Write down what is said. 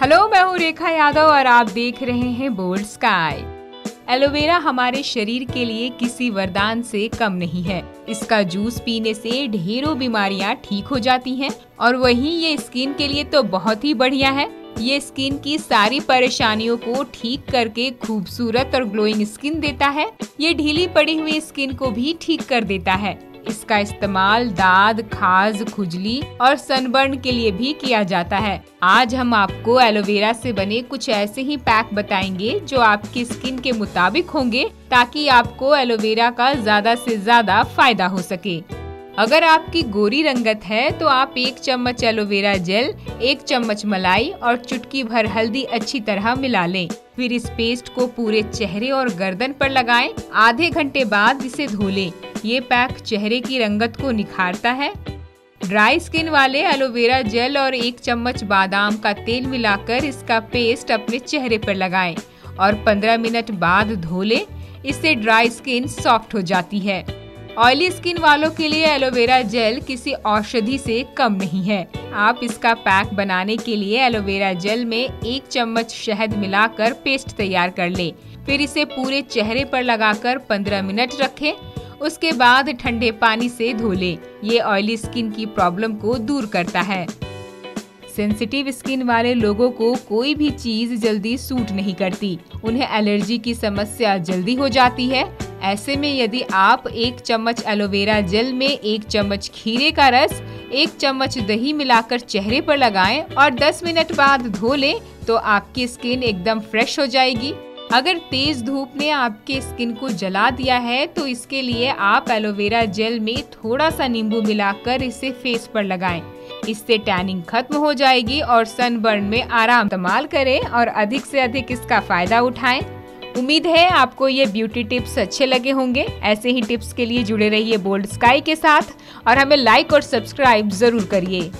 Hello मैं हूँ रेखा यादव और आप देख रहे हैं बोल्ड स्काई। एलोवेरा हमारे शरीर के लिए किसी वरदान से कम नहीं है। इसका जूस पीने से ढेरों बीमारियाँ ठीक हो जाती हैं और वहीं ये स्किन के लिए तो बहुत ही बढ़िया है। ये स्किन की सारी परेशानियों को ठीक करके खूबसूरत और ग्लोइंग स्किन देता है। ये ढीली पड़ी हुई स्किन को भी ठीक कर देता है। इसका इस्तेमाल दाद, खाज, खुजली और सनबर्न के लिए भी किया जाता है। आज हम आपको एलोवेरा से बने कुछ ऐसे ही पैक बताएँगे जो आपकी स्किन के मुताबिक होंगे ताकि आपको एलोवेरा का ज़्यादा से ज़्यादा फ़ायदा हो सके। अगर आपकी गोरी रंगत है तो आप एक चम्मच एलोवेरा जेल, एक चम्मच मलाई और चुटकी भर हल्दी अच्छी तरह मिला लें। फिर इस पेस्ट को पूरे चेहरे और गर्दन पर लगाएँ। आधे घंटे बाद इसे धो लें। ये पैक चेहरे की रंगत को निखारता है। ड्राई स्किन वाले एलोवेरा जेल और एक चम्मच बादाम का तेल मिलाकर इसका पेस्ट अपने चेहरे पर लगाएँ और 15 मिनट बाद धो लें। इससे ड्राई स्किन सॉफ्ट हो जाती है। ऑयली स्किन वालों के लिए एलोवेरा जेल किसी औषधि से कम नहीं है। आप इसका पैक बनाने के लिए एलोवेरा जेल में एक चम्मच शहद मिलाकर पेस्ट तैयार कर ले। फिर इसे पूरे चेहरे पर लगाकर 15 मिनट रखें। उसके बाद ठंडे पानी से धो लें ये ऑयली स्किन की प्रॉब्लम को दूर करता है। सेंसिटिव स्किन वाले लोगों को कोई भी चीज़ जल्दी सूट नहीं करती। उन्हें एलर्जी की समस्या जल्दी हो जाती है। ऐसे में यदि आप एक चम्मच एलोवेरा जेल में एक चम्मच खीरे का रस, एक चम्मच दही मिलाकर चेहरे पर लगाएँ और 10 मिनट बाद धो लें तो आपकी स्किन एकदम फ्रेश हो जाएगी। अगर तेज धूप ने आपके स्किन को जला दिया है तो इसके लिए आप एलोवेरा जेल में थोड़ा सा नींबू मिलाकर इसे फेस पर लगाएँ। इससे टैनिंग खत्म हो जाएगी और सनबर्न में आराम इस्तेमाल करें और अधिक से अधिक इसका फ़ायदा उठाएँ। उम्मीद है आपको ये ब्यूटी टिप्स अच्छे लगे होंगे ऐसे ही टिप्स के लिए जुड़े रहिए बोल्ड स्काई के साथ और हमें लाइक और सब्सक्राइब ज़रूर करिए